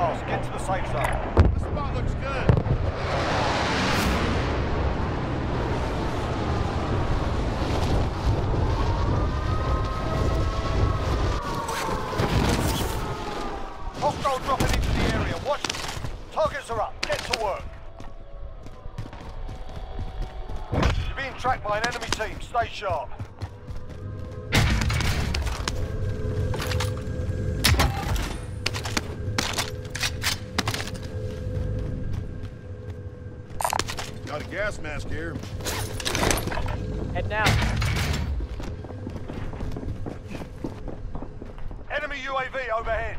Get to the safe zone. This spot looks good. Hostile dropping into the area. Watch. Targets are up. Get to work. You're being tracked by an enemy team. Stay sharp. Gas mask here. Head now. Enemy UAV overhead.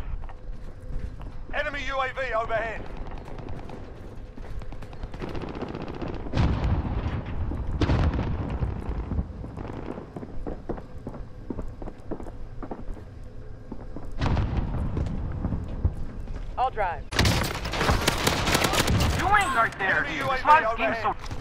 Enemy UAV overhead. I'll drive. Ain't right there. Enemy This UAV life game's overhead. so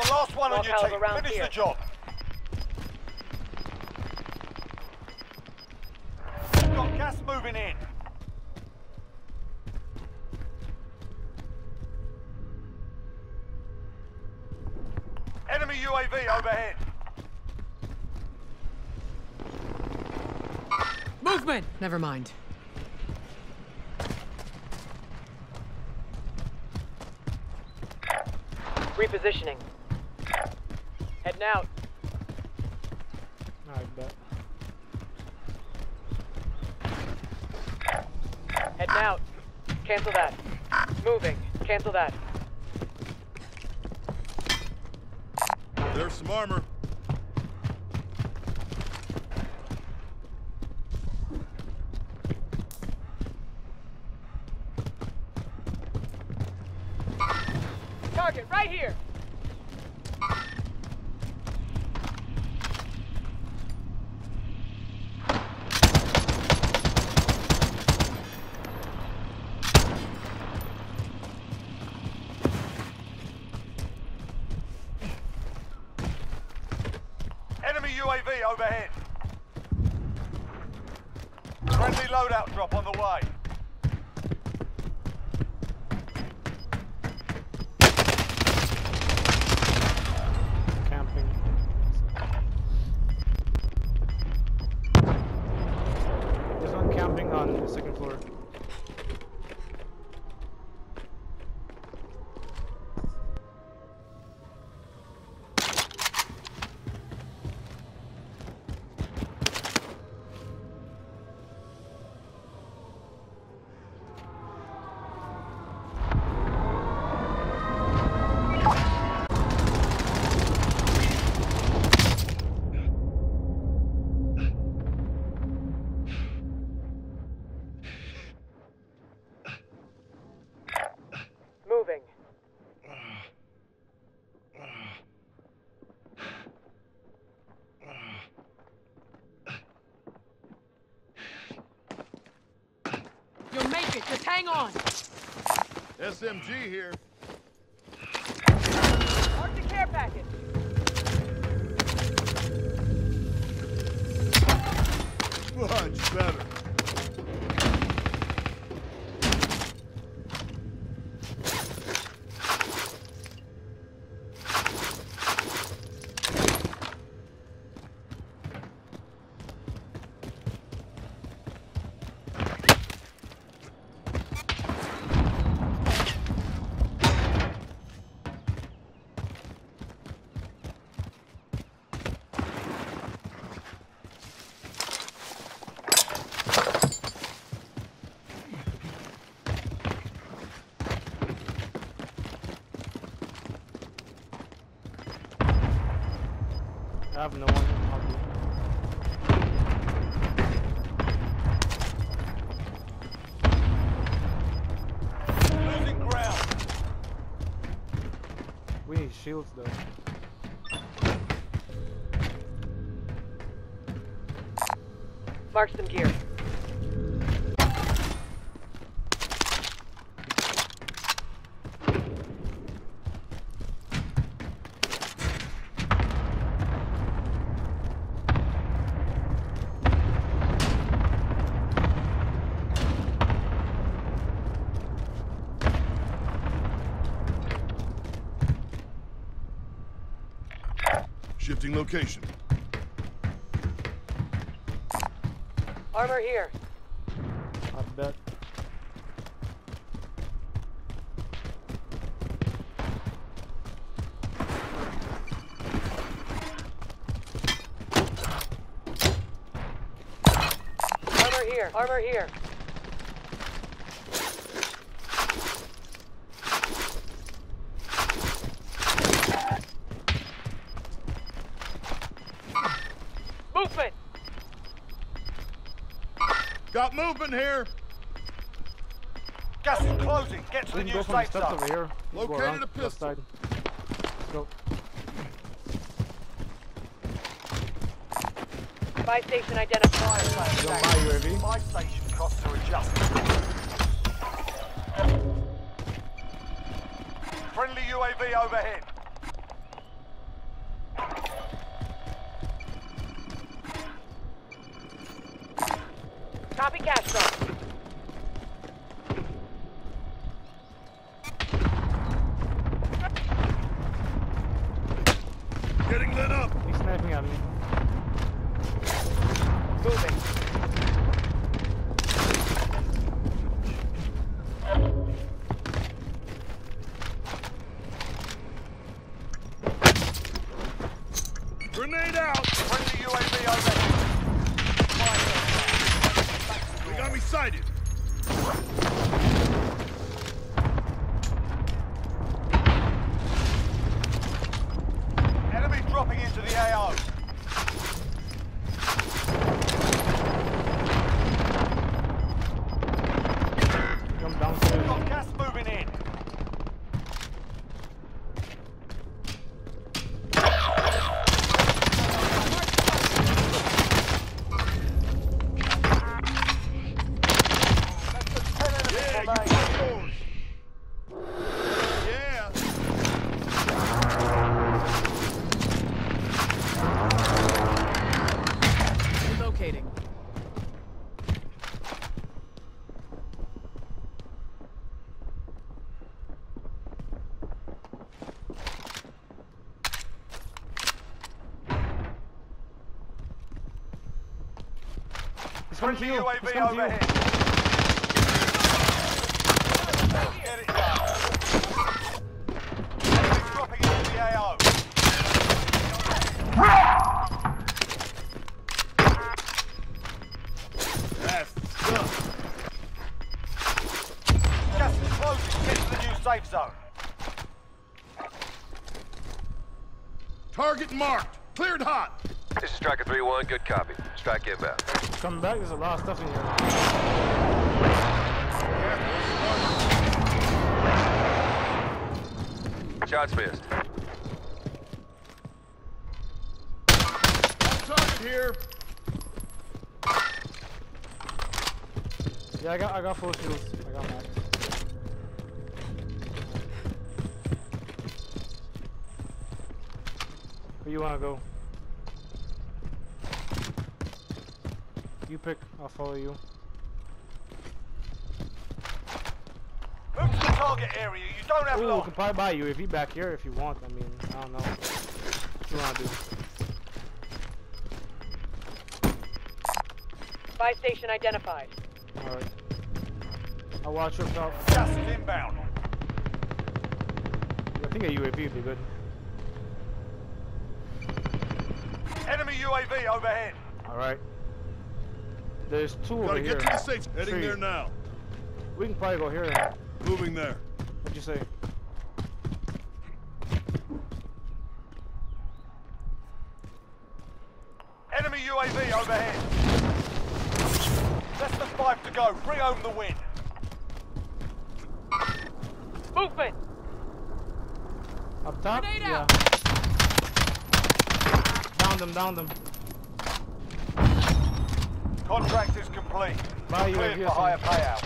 You're the last one on your out team. around Finish here. the job. Got gas moving in. Enemy UAV overhead. Movement! Never mind. Repositioning. Heading out. I bet. Heading out. Cancel that. Moving. Cancel that. There's some armor. Target right here. Friendly loadout drop on the way. Just hang on. SMG here. Mark the care package. Much better. I have no one. I'll do. Losing ground. We need shields though. Mark some gear. Location. Armor here. I bet. Armor here. Armor here. Movement! Got movement here. Gas is closing. Get to We the new go from the safe zone. over here. We can Located around a to pistol. side. Let's go. Buy station identified. Don't buy UAV. My station costs are adjusted. Friendly UAV overhead. Copy cash drop. Getting lit up. He's sniping at me. Moving. Grenade out. Friendly UAV overhead. They got me sighted. That's the stuff. Gas is closing. Get to the new safe zone. Target marked. Cleared hot. This is Striker 3-1, good copy. Strike inbound. Come back. There's a lot of stuff in here. Shots missed. Target here. Yeah, I got I got full shields. I got max. Where you wanna go? You pick. I'll follow you. Move to the target area. You don't have Ooh, we long. can probably buy you if you back here if you want. I mean, I don't know. What you wanna do? Buy station identified. All right. I'll watch your top. Gas is inbound. I think a UAV would be good. Enemy UAV overhead. All right. There's two over here. Gotta get to the safe. Heading Three. there now. We can probably go here. Then. Moving there. What'd you say? Enemy UAV overhead. Less than five to go. Bring home the win. Movement! Up top? Grenade yeah. out. Down them, down them. Contract is complete. Bye, Cleared UAV for higher payout.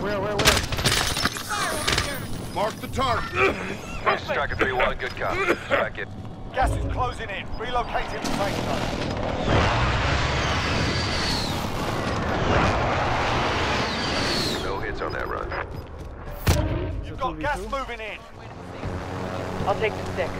Where, where, where? Mark the target. This is Striker 3-1, good copy. Strike in. Gas is closing in. Relocating the safe zone. No hits on that run. You've So got gas moving in. I'll take the stick.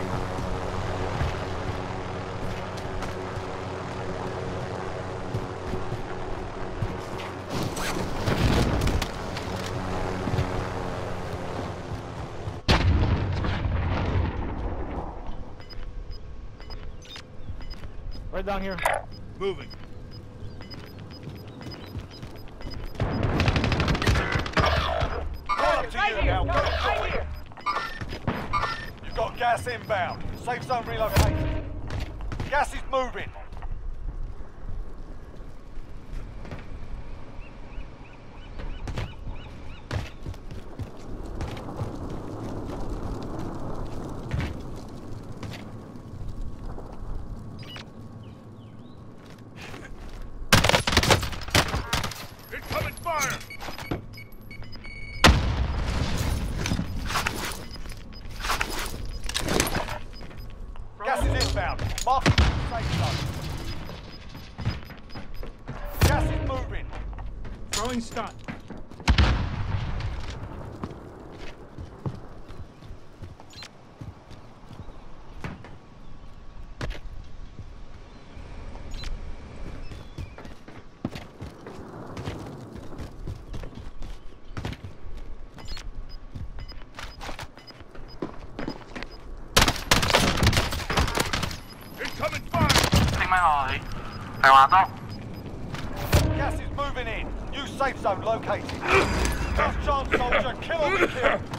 Right down here. Moving. Gas inbound. Safe zone relocated. Gas is moving. Incoming fire. Scott. Incoming fire! Take my holiday. I want to safe zone located. Last chance, soldier. Kill or be killed.